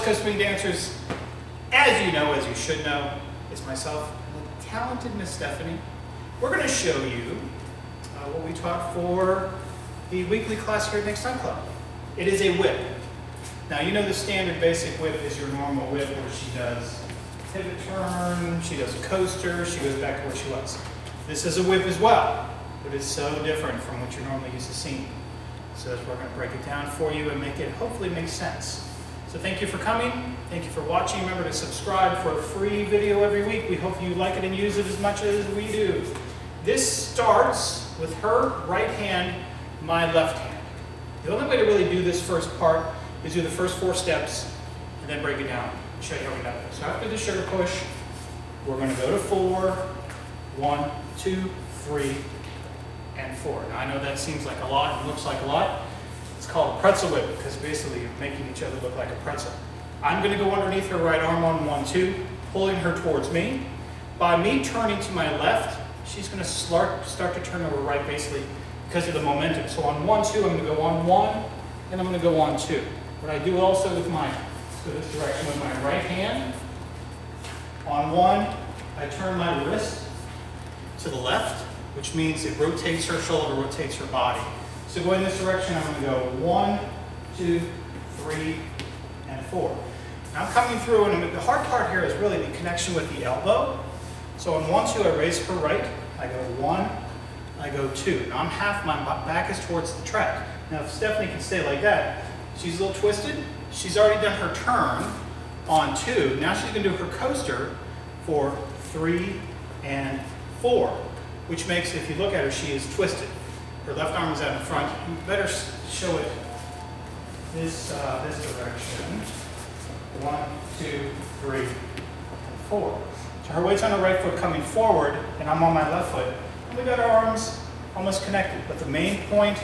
West Coast Swing Dancers. As you know, as you should know, it's myself and the talented Miss Stephanie. We're going to show you uh, what we taught for the weekly class here at Nick's Nightclub. It is a whip. Now, you know the standard basic whip is your normal whip where she does pivot turn, she does a coaster, she goes back to where she was. This is a whip as well, but it's so different from what you're normally used to seeing. So that's we're going to break it down for you and make it hopefully make sense. So thank you for coming. Thank you for watching. Remember to subscribe for a free video every week. We hope you like it and use it as much as we do. This starts with her right hand, my left hand. The only way to really do this first part is do the first four steps and then break it down and show you how we got it. So after the sugar push, we're going to go to four, one, two, three, and four. Now I know that seems like a lot and looks like a lot. It's called a pretzel whip because basically you're making each other look like a pretzel. I'm going to go underneath her right arm on one, two, pulling her towards me. By me turning to my left, she's going to start, start to turn over right basically because of the momentum. So on one, two, I'm going to go on one, and I'm going to go on two. What I do also with my, so this direction with my right hand, on one, I turn my wrist to the left, which means it rotates her shoulder, rotates her body. So going this direction, I'm going to go one, two, three, and four. Now I'm coming through, and the hard part here is really the connection with the elbow. So on one, two, I raise her right, I go one, I go two. Now I'm half, my back is towards the track. Now if Stephanie can stay like that, she's a little twisted. She's already done her turn on two. Now she's gonna do her coaster for three and four, which makes, if you look at her, she is twisted. Her left arm is out in front. You better show it this, uh, this direction. One, two, three, four. So her weight's on her right foot coming forward, and I'm on my left foot. And we got our arms almost connected. But the main point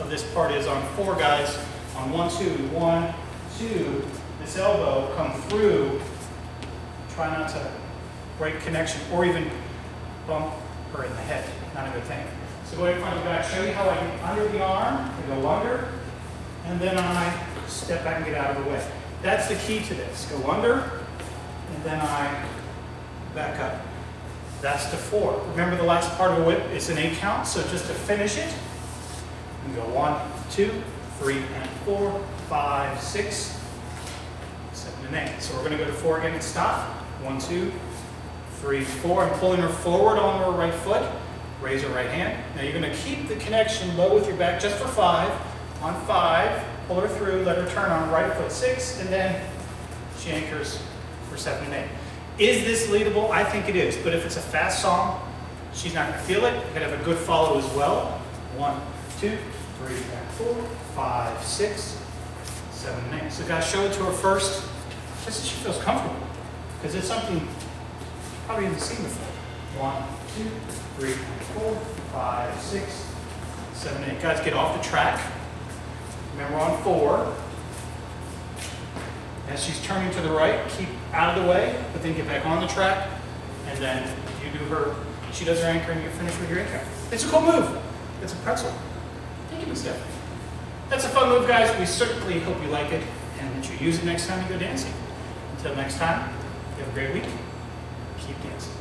of this part is on four guys, on one, two, one, two, this elbow come through. Try not to break connection or even bump her in the head. Not a good thing. So go ahead and and back. Show you how I get under the arm, I go under, and then I step back and get out of the way. That's the key to this. Go under, and then I back up. That's the four. Remember the last part of the whip is an eight count, so just to finish it, you go one, two, three, and four, five, six, seven, and eight. So we're going to go to four again and stop. One, two, three, four. I'm pulling her forward on her right foot. Raise her right hand. Now you're going to keep the connection low with your back just for five. On five, pull her through, let her turn on right foot six, and then she anchors for seven and eight. Is this leadable? I think it is, but if it's a fast song, she's not going to feel it. You're going to have a good follow as well. One, two, three, four, five, six, seven, and eight. So guys, show it to her first, just so she feels comfortable, because it's something probably haven't seen before. One, two, three, four, five, six, seven, eight. Guys, get off the track. Remember on four. As she's turning to the right, keep out of the way, but then get back on the track, and then you do her, she does her anchor, and you finish with your anchor. It's a cool move. It's a pretzel. Thank you, Miss Stephanie. That's a fun move, guys. We certainly hope you like it, and that you use it next time you go dancing. Until next time, have a great week. Keep dancing.